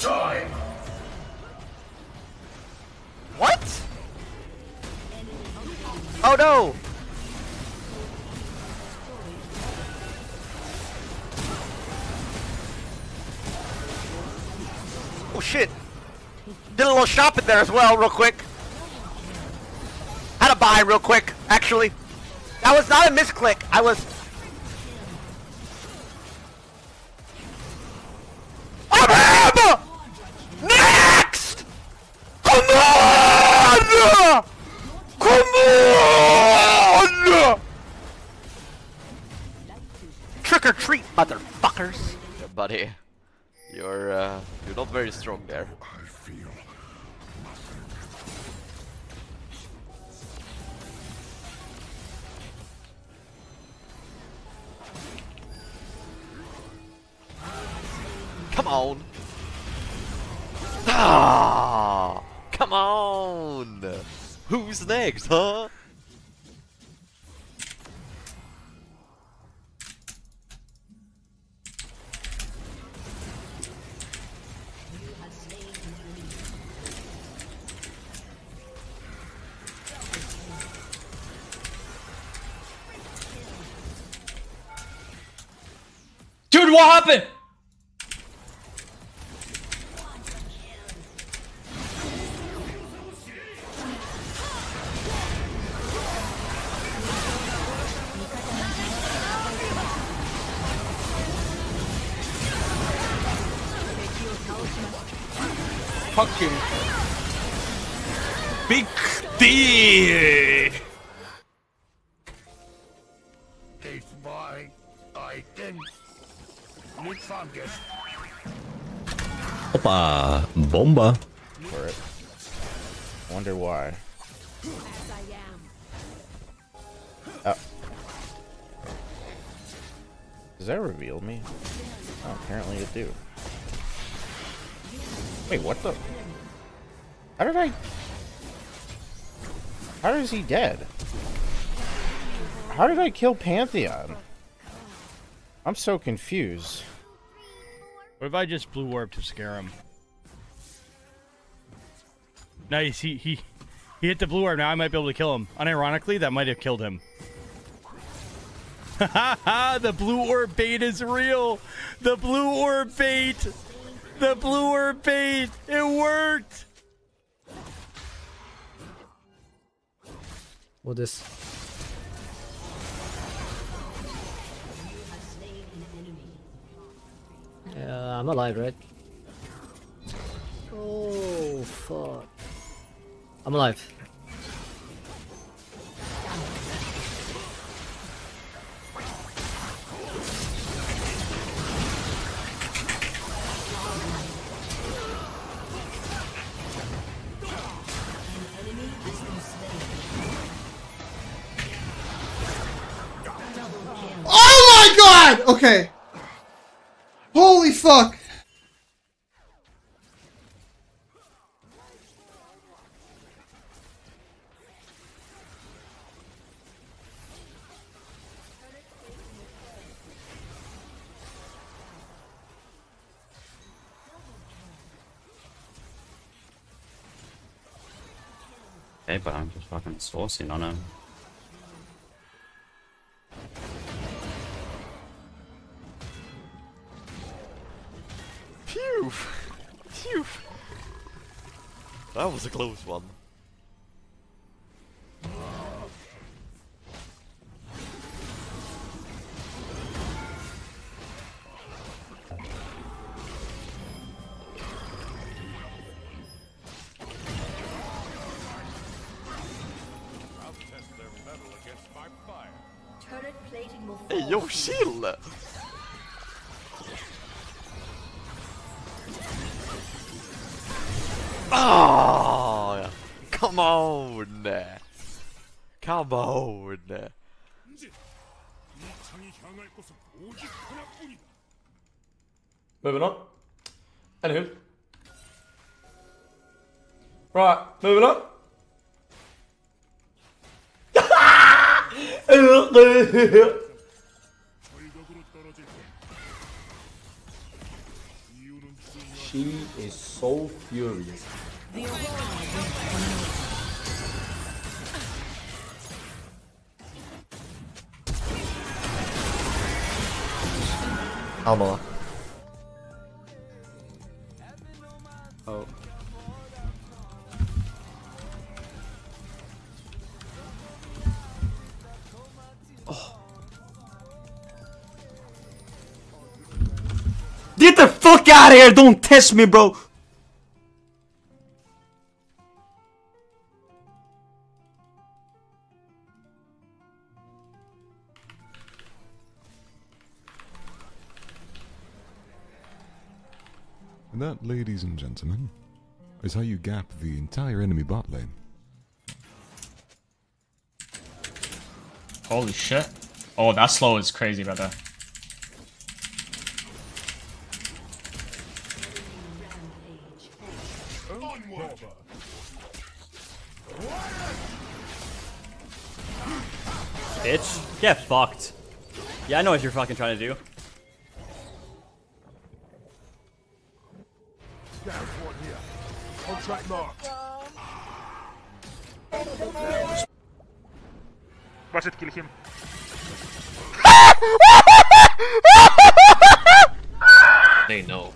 time. What? Oh no! Oh shit! Did a little shopping there as well, real quick. Had to buy real quick, actually. That was not a misclick. I was. I'm him! Next! Come on! Come on! Trick or treat, motherfuckers. Yeah, buddy, you're uh, you're not very strong there. I feel Come on. Ah, come on. Who's next, huh? Dude, what happened? Fuck him. Big D. it's my I can need fungus. Opa, bomba. for it. Wonder why. Oh. Does that reveal me? Oh, apparently it do. Wait, what the? How did I? How is he dead? How did I kill Pantheon? I'm so confused. What if I just blue orb to scare him? Nice, he he he hit the blue orb. Now I might be able to kill him. Unironically, that might have killed him. the blue orb bait is real. The blue orb bait. The blue orb bait. It worked. What this? I'm alive, right? Oh, fuck. I'm alive. Oh my god! Okay. Holy fuck! Okay, but I'm just fucking saucing on him. Phew! Phew! That was a close one. Turret plating will Hey, yo, chill! Oh, come on! Come on! Moving on. Anywho. Right, moving on. she is so furious. Alma. Oh. Get the fuck out of here! Don't test me, bro! And that, ladies and gentlemen, is how you gap the entire enemy bot lane. Holy shit. Oh, that slow is crazy, brother. Bitch. Get fucked. Yeah, I know what you're fucking trying to do. Contract marked. Watch it, kill him. They know.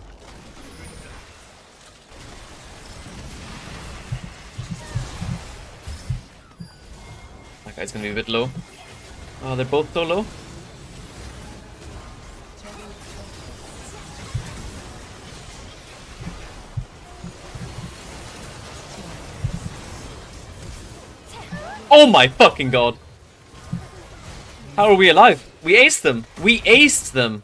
That guy's gonna be a bit low. Oh, they're both so low. Oh my fucking god! How are we alive? We aced them! We aced them!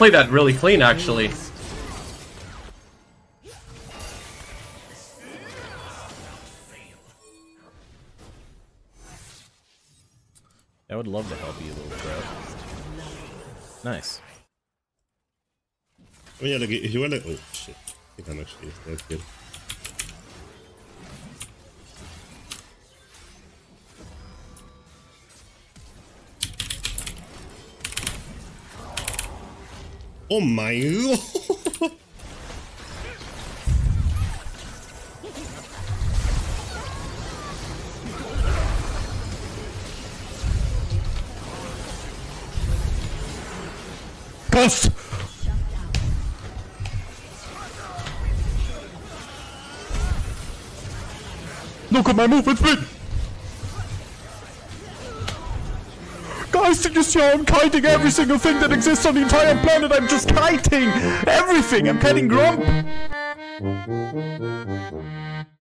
Played that really clean, actually. I would love to help you, little bro. Nice. Oh yeah, like if you want to, oh shit, you can actually. That's good. Oh my! Post! Look at my movement speed! See how I'm kiting every single thing that exists on the entire planet? I'm just kiting everything! I'm kiting Gromp!